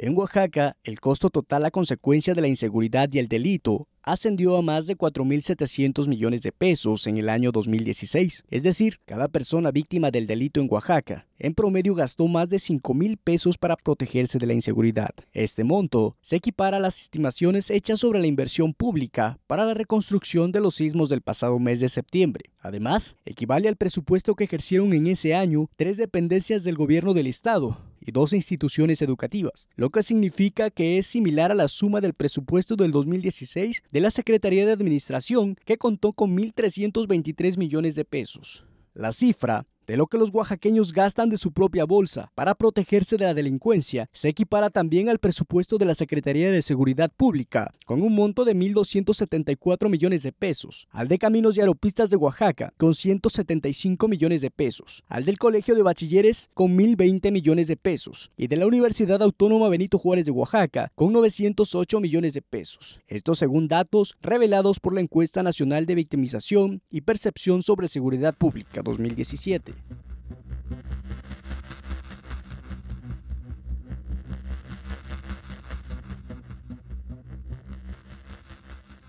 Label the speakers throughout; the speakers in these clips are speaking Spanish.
Speaker 1: En Oaxaca, el costo total a consecuencia de la inseguridad y el delito ascendió a más de 4.700 millones de pesos en el año 2016. Es decir, cada persona víctima del delito en Oaxaca, en promedio gastó más de 5.000 pesos para protegerse de la inseguridad. Este monto se equipara a las estimaciones hechas sobre la inversión pública para la reconstrucción de los sismos del pasado mes de septiembre. Además, equivale al presupuesto que ejercieron en ese año tres dependencias del gobierno del estado, y dos instituciones educativas, lo que significa que es similar a la suma del presupuesto del 2016 de la Secretaría de Administración, que contó con 1.323 millones de pesos. La cifra de lo que los oaxaqueños gastan de su propia bolsa para protegerse de la delincuencia, se equipara también al presupuesto de la Secretaría de Seguridad Pública, con un monto de 1.274 millones de pesos, al de Caminos y Aeropistas de Oaxaca, con 175 millones de pesos, al del Colegio de Bachilleres, con 1.020 millones de pesos, y de la Universidad Autónoma Benito Juárez de Oaxaca, con 908 millones de pesos. Esto según datos revelados por la Encuesta Nacional de Victimización y Percepción sobre Seguridad Pública 2017.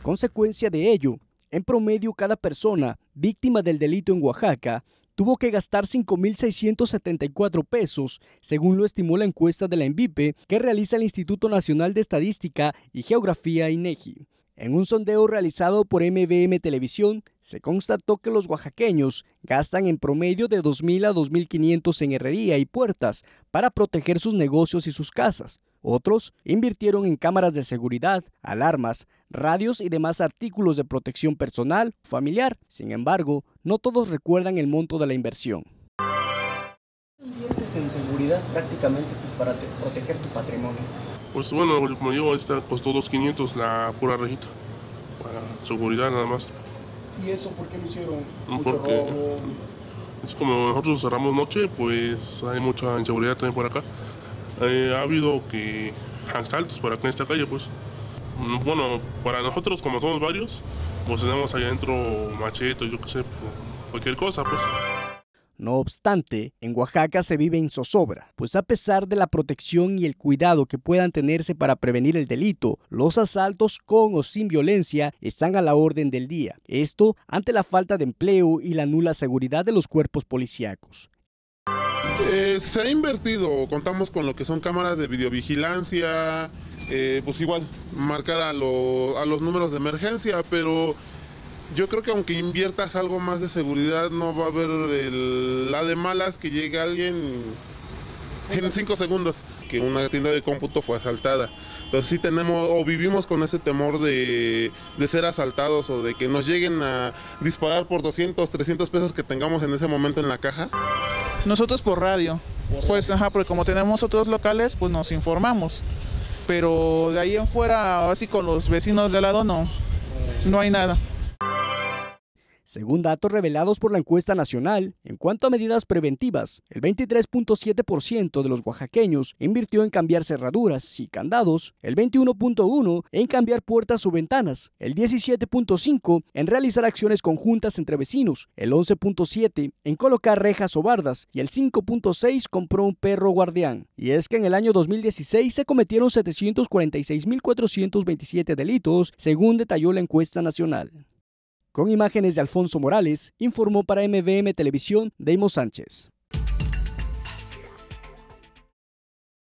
Speaker 1: Consecuencia de ello, en promedio cada persona víctima del delito en Oaxaca tuvo que gastar 5.674 pesos, según lo estimó la encuesta de la ENVIPE que realiza el Instituto Nacional de Estadística y Geografía INEGI. En un sondeo realizado por MBM Televisión, se constató que los oaxaqueños gastan en promedio de 2.000 a 2.500 en herrería y puertas para proteger sus negocios y sus casas. Otros invirtieron en cámaras de seguridad, alarmas, radios y demás artículos de protección personal, familiar. Sin embargo, no todos recuerdan el monto de la inversión.
Speaker 2: Inviertes en seguridad prácticamente pues, para proteger tu patrimonio.
Speaker 3: Pues bueno, como digo, esta costó 2.500 la pura rejita. Para seguridad nada más.
Speaker 2: ¿Y eso por qué lo hicieron?
Speaker 3: ¿Mucho Porque robo? es como nosotros cerramos noche, pues hay mucha inseguridad también por acá. Eh, ha habido que asaltos por acá en esta calle, pues. Bueno, para nosotros como somos varios, pues tenemos ahí adentro machetes, yo qué sé, cualquier cosa, pues.
Speaker 1: No obstante, en Oaxaca se vive en zozobra, pues a pesar de la protección y el cuidado que puedan tenerse para prevenir el delito, los asaltos con o sin violencia están a la orden del día. Esto ante la falta de empleo y la nula seguridad de los cuerpos policíacos.
Speaker 4: Eh, se ha invertido, contamos con lo que son cámaras de videovigilancia, eh, pues igual, marcar a, a los números de emergencia, pero yo creo que aunque inviertas algo más de seguridad, no va a haber la de malas que llegue alguien en cinco segundos. Que una tienda de cómputo fue asaltada. Entonces sí tenemos o vivimos con ese temor de, de, ser asaltados o de que nos lleguen a disparar por 200, 300 pesos que tengamos en ese momento en la caja.
Speaker 5: Nosotros por radio. Pues ajá, porque como tenemos otros locales, pues nos informamos. Pero de ahí en fuera, así con los vecinos de lado, no. No hay nada.
Speaker 1: Según datos revelados por la encuesta nacional, en cuanto a medidas preventivas, el 23.7% de los oaxaqueños invirtió en cambiar cerraduras y candados, el 21.1% en cambiar puertas o ventanas, el 17.5% en realizar acciones conjuntas entre vecinos, el 11.7% en colocar rejas o bardas y el 5.6% compró un perro guardián. Y es que en el año 2016 se cometieron 746.427 delitos, según detalló la encuesta nacional. Con imágenes de Alfonso Morales, informó para MVM Televisión Deimo Sánchez.